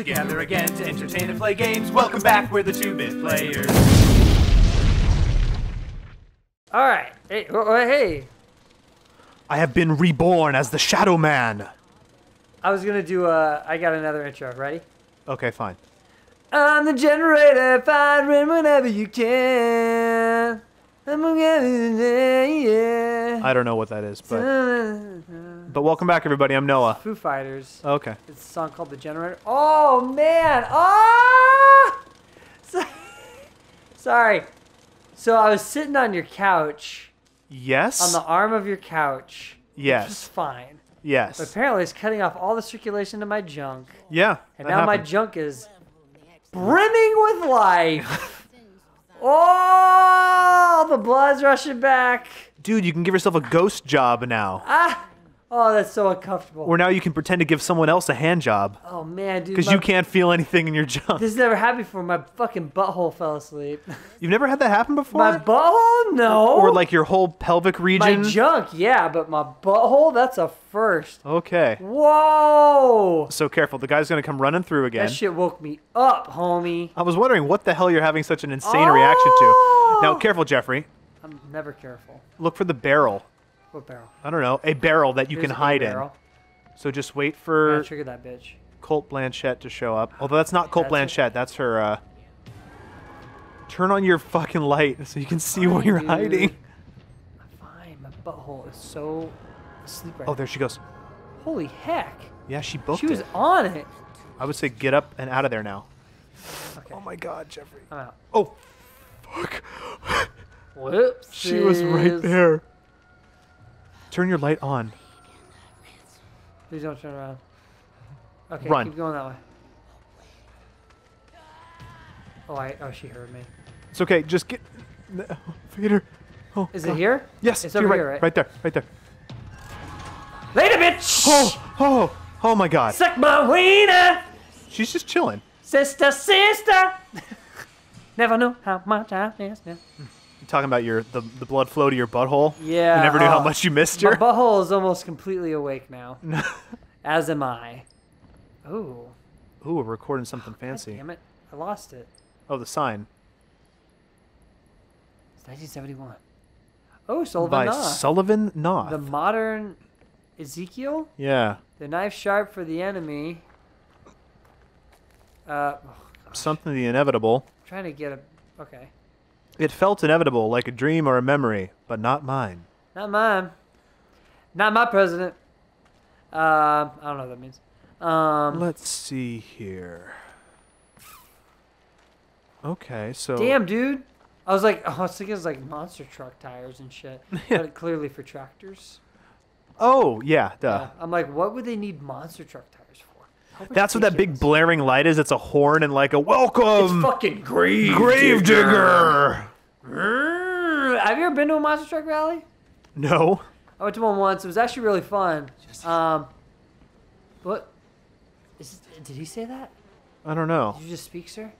Together again to entertain and play games. Welcome back, we're the two bit players. All right. Hey, oh, oh, hey. I have been reborn as the Shadow Man. I was gonna do a. I got another intro. Ready? Okay, fine. I'm the generator. Firing whenever you can. I'm gonna yeah. I don't know what that is, but but welcome back, everybody. I'm Noah. Foo Fighters. Okay. It's a song called The Generator. Oh man! Ah! So- Sorry. So I was sitting on your couch, Yes. on the arm of your couch. Which Yes. was fine. But yes. apparently, it's cutting off all the circulation to my junk, Yeah. and now my junk is brimming with life. oh, the blood's rushing back. Dude, you can give yourself a ghost job now, Ah! Oh, that's so uncomfortable. or now you can pretend to give someone else a hand job oh man, dude. because my- you can't feel anything in your junk. This never happened before. My fucking butthole fell asleep. You've never had that happen before, My butthole? No. or like your whole pelvic region. my junk, yeah, but my butthole, that's a first. okay. Whoa! So careful. The guy's gonna come running through again. That shit woke me up, homie. I was wondering what the hell you're having such an insane reaction to. Now, Oh! careful, Jeffrey. I'm never careful. Look for the barrel. What barrel? I don't know, a barrel that you Here's can hide in. So just wait Yeah, for trigger that bitch. Colt Blanchett to show up. Although that's not Colt That's it. Blanchett, that's her. Uh... Turn on your fucking light so you can see where you're Dude. hiding. Fine, my butthole is so asleep right Oh, now. there she goes. Holy heck! Yeah, she booked She was it. on it. I would say get up and out of there now. Okay, Oh my God, Jeffrey. I'm out. Oh, fuck. Whoops. she was right there. Turn your light on. Please don't turn around. Okay, Run. keep going that way. Oh, I. Oh, she heard me. It's okay. Just get. Vader. Oh, Is God. it here? Yes, It's over right, here, right? right there, right there. Later, bitch! Oh, oh, oh my God. Suck my wiener! She's just chilling. Sister, sister! Never know how much I miss you. Talking about your the, the blood flow to your butthole? Yeah. You never knew how oh, much you missed My butthole is almost completely awake now. As am I. Ooh. Ooh, we're recording something fancy. Damn it. I lost it. Oh, the sign It's 1971. Oh, Sullivan by Knoth. Sullivan Knoth. The modern Ezekiel? yeah, The knife sharp for the enemy. Uh, oh, something the inevitable. I'm trying to get a. Okay. It felt inevitable, like a dream or a memory, but not mine. Not mine. Not my president. Um, I don't know what that means. Um, Let's see here. Okay, so damn, dude. I was like, oh, I was thinking it was like monster truck tires and shit. But clearly for tractors. Oh yeah, duh. Yeah. I'm like, what would they need monster truck tires for? That's what that big blaring light is. It's a horn and like a welcome. It's fucking grave. gravedigger. Have you ever been to a monster truck rally? No, I went to one once. It was actually really fun. Um, what? Is, did he say that? I don't know. Did you just speak, sir?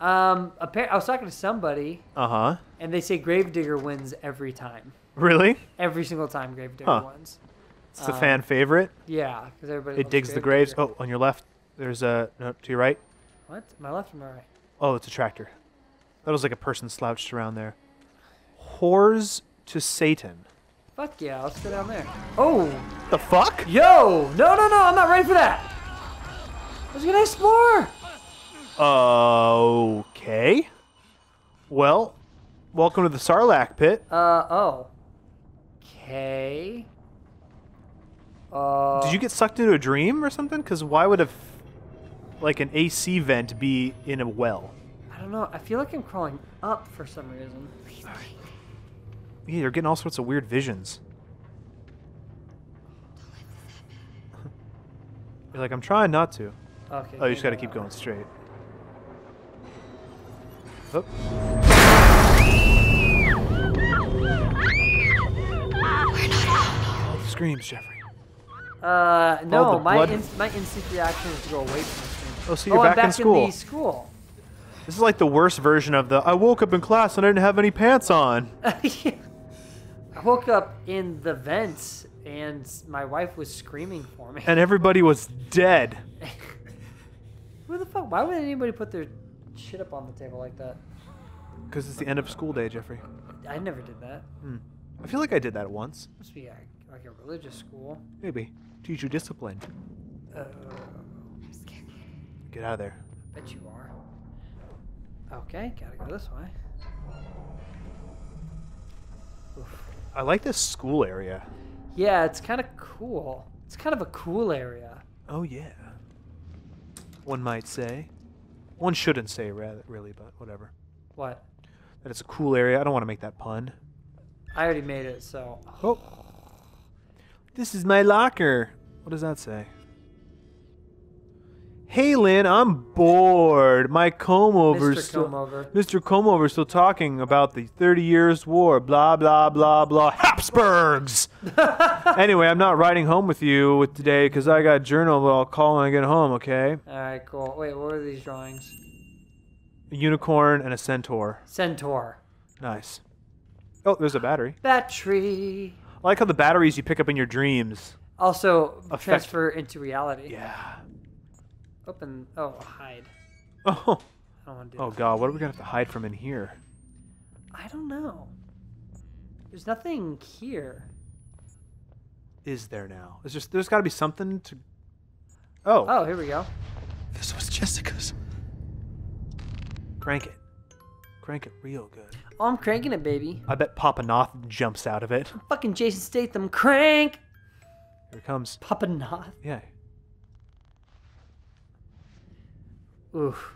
Um, I was talking to somebody, Uh huh. and they say Gravedigger wins every time. Really? Every single time Gravedigger Huh. wins. It's a Um, fan favorite. Yeah, because everybody. It digs the graves. Oh, on your left, there's a no, to your right. What? My left or my right? Oh, it's a tractor. That was like a person slouched around there. Whores to Satan. Fuck yeah, let's go down there. Oh, The fuck? yo! No, no, no! I'm not ready for that. I was gonna explore. Okay. Well, welcome to the Sarlacc pit. Uh oh. Okay. Uh. Did you get sucked into a dream or something? Because why would a, f- like an AC vent be in a well? I don't know. I feel like I'm crawling up for some reason. Yeah, you're getting all sorts of weird visions. You're like, I'm trying not to. Okay. Oh, you just gotta keep going straight. Oh. Oh, the screams, Jeffrey. Uh, no. my in, my instinct reaction is to go away from the screen. Oh, so you're oh, back, I'm in back school. the school. This is like the worst version of the I woke up in class and I didn't have any pants on. Yeah. I woke up in the vents and my wife was screaming for me. And everybody was dead. Who the fuck? Why would anybody put their shit up on the table like that? Because it's the end of school day, Jeffrey. I never did that. Hmm. I feel like I did that once. Must be like, like a religious school. Maybe. Teach you discipline. Uh, Get out of there. I bet you are. Okay, gotta go this way. Oof. I like this school area. Yeah, it's kind of cool. It's kind of a cool area. Oh yeah. One might say. One shouldn't say, rather, really, but whatever. What? That it's a cool area. I don't want to make that pun. I already made it, so. Oh. This is my locker. What does that say? Hey Lynn, I'm bored. My comb over Mr. still, Comb Over. Mr. Still talking about the Thirty Years' War. Blah blah blah blah. Habsburgs. anyway, I'm not riding home with you with today because I got a journal, but I'll call when I get home. Okay? Alright, cool. Wait, what are these drawings? A unicorn and a centaur. Centaur. Nice. Oh, there's a battery. Battery. I like how the batteries you pick up in your dreams. Also, Effect. transfer into reality. Yeah. Open. Oh, hide. Oh. I don't want to do Oh that. god, what are we gonna have to hide from in here? I don't know. There's nothing here. Is there now? It's just there's got to be something to. Oh, Oh, here we go. this was Jessica's. Crank it, crank it real good. Oh, I'm cranking it, baby. I bet Papa Knoth jumps out of it. Fucking Jason Statham, crank! Here it comes. Papa Knoth. Yeah. Oof.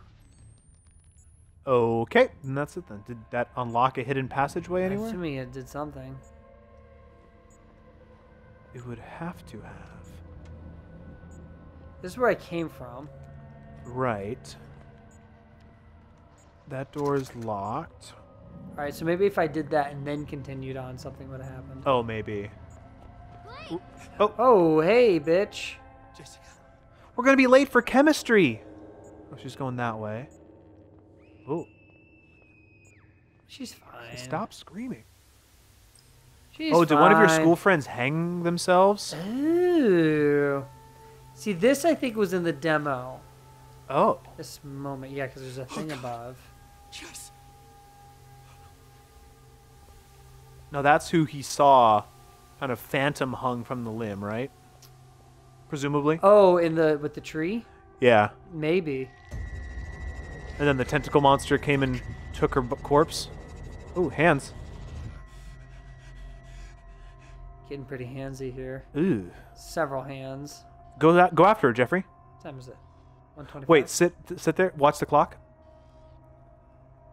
Okay, and that's it then. Did that unlock a hidden passageway I'm anywhere? assuming it did something. It would have to have. This is where I came from. Right. That door is locked. Alright, so maybe if I did that and then continued on, something would have happened. Oh, maybe. Oh, Oh, hey, bitch. Jessica. We're gonna be late for chemistry. Oh, she's going that way. Oh, She's fine. stop screaming. She's oh, did one of your school friends hang themselves? Ooh. See, this I think was in the demo. Oh, This moment, yeah, because there's a oh, thing above. now that's who he saw, kind of phantom hung from the limb, right? Presumably. Oh, in the with the tree? Yeah. Maybe. And then the tentacle monster came and took her corpse. Ooh, hands. Getting pretty handsy here. Ooh. Several hands. Go that. Go after her, Jeffrey. What time is it? 125. Wait, sit sit there. Watch the clock.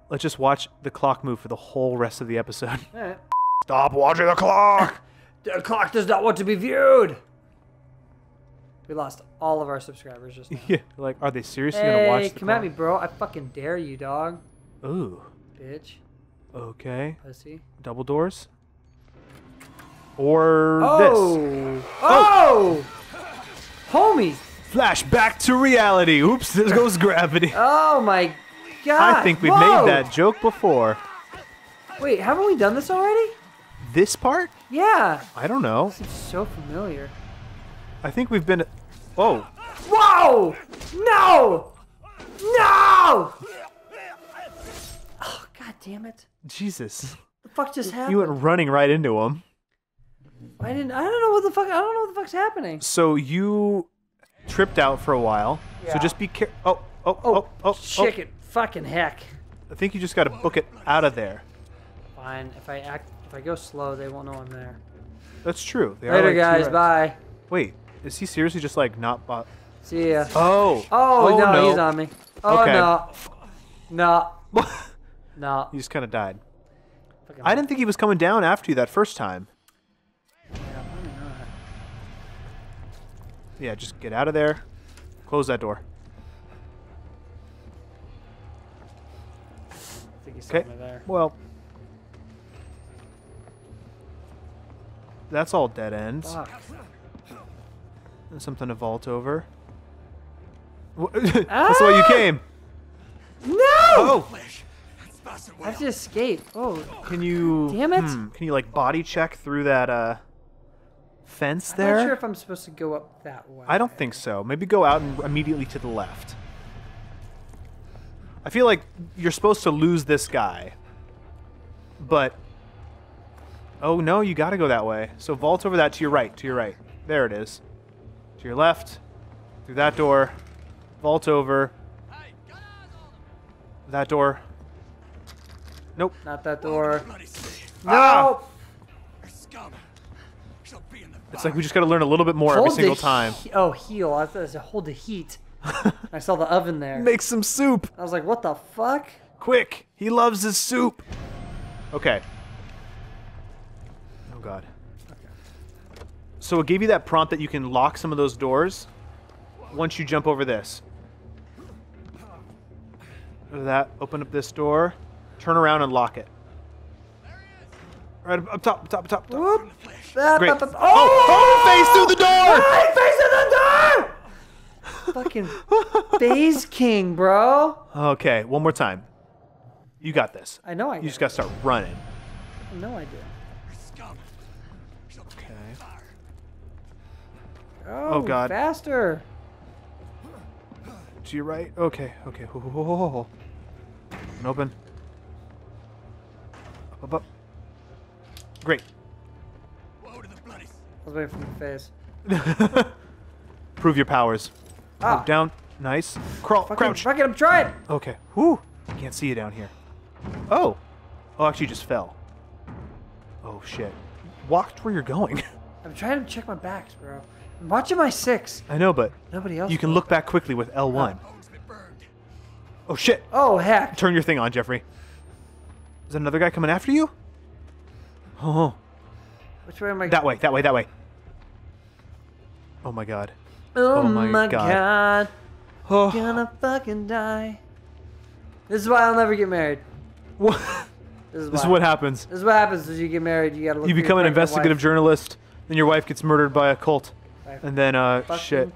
Let's just watch the clock move for the whole rest of the episode. Stop watching the clock. The clock does not want to be viewed. We lost all of our subscribers just now. yeah. Like, are they seriously gonna watch Hey, come at me, bro. I fucking dare you, dog. Ooh. Bitch. Okay. Pussy. Double doors. Or Oh! Oh! oh! Homie! this. Flashback to reality. Oops, there goes gravity. Oh my god! I think we've Whoa! made that joke before. Wait, haven't we done this already? This part? Yeah. I don't know. It's so familiar. I think we've been. Oh, Whoa! No! No! Oh god damn it! Jesus. The fuck just happened? You went running right into him. I didn't. I don't know what the fuck. I don't know what the fuck's happening. So you tripped out for a while. So just be careful. Oh, oh, Oh, oh, oh, oh. chicken! Fucking heck! oh. I think you just got to book it out of there. Fine. If I act, if I go slow, they won't know I'm there. That's true. They are Later, like guys. Bye. Wait, is he seriously just like not? Bo- See ya. oh. Oh, no, no, he's on me. Oh Okay. no. No. No. he just kind of died. Fucking- I didn't think he was coming down after you that first time. Yeah. Yeah, just get out of there. Close that door. I think he saw Okay. me there. Well, that's all dead ends. Fuck. Something to vault over. Wh- that's why you Ah! came. No! Oh, I have to escape. Oh, can you? Damn it. hmm, can you like body check through that uh fence there? I'm not sure if I'm supposed to go up that way. I don't think so. Maybe go out and immediately to the left. I feel like you're supposed to lose this guy. But Oh no, you gotta go that way. So vault over that to your right, to your right. There it is. To your left. Through that door. Vault over. That door. Nope. Not that door. No! Ah! It's like we just gotta learn a little bit more every Hold the single time. he- oh, heal. I thought it said hold the heat. I saw the oven there. Make some soup. I was like, what the fuck? Quick! He loves his soup. Okay. Oh god. So it gave you that prompt that you can lock some of those doors once you jump over this. Go that. Open up this door. Turn around and lock it. Right up, up top, up top, up top. Whoop. Great. ah, Oh, oh, face through the door! Face through the door! Fucking Phase King, bro. Okay, one more time. You got this. I know I You just gotta start running. I know I do. Oh, God. Faster. To your right. Okay, okay. Ho, ho, ho, ho, ho, ho. And open. Up, up, up. Great. I was waiting for the face. Prove your powers. Ah. Move down. Nice. Crawl. Fucking, Crouch. fucking, I'm trying. Okay. Whoo. Can't see you down here. Oh. Oh, actually, you just fell. Oh shit. Walk to where you're going. I'm trying to check my backs, bro. I'm watching my six. I know, but Nobody else. you can look back quickly with L1. Oh shit. Oh heck. Turn your thing on, Jeffrey. Is that another guy coming after you? Oh, Which way am I? that way, that way, that way. Oh my god. Oh, Oh my my God. god. Oh, Gonna fucking die. This is why I'll never get married. what? This is, This is what happens. This is what happens as you get married. You gotta look. You become an investigative wife. journalist, then your wife gets murdered by a cult, and then uh, shit.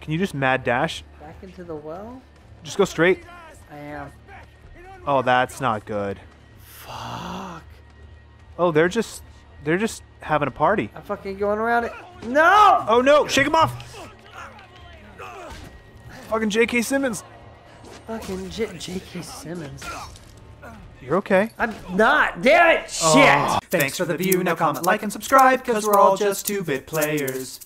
Can you just mad dash? Back into the well. Just go straight. I am. Oh, that's not good. Fuck. Oh, they're just, they're just having a party. I'm fucking going around it. No. Oh no! Shake him off. Fucking J.K. Simmons. Fucking J.K. Simmons. You're okay. I'm not. Damn it. Shit. Oh. Thanks for the view. Now comment, like, and subscribe, because we're all just two bit players.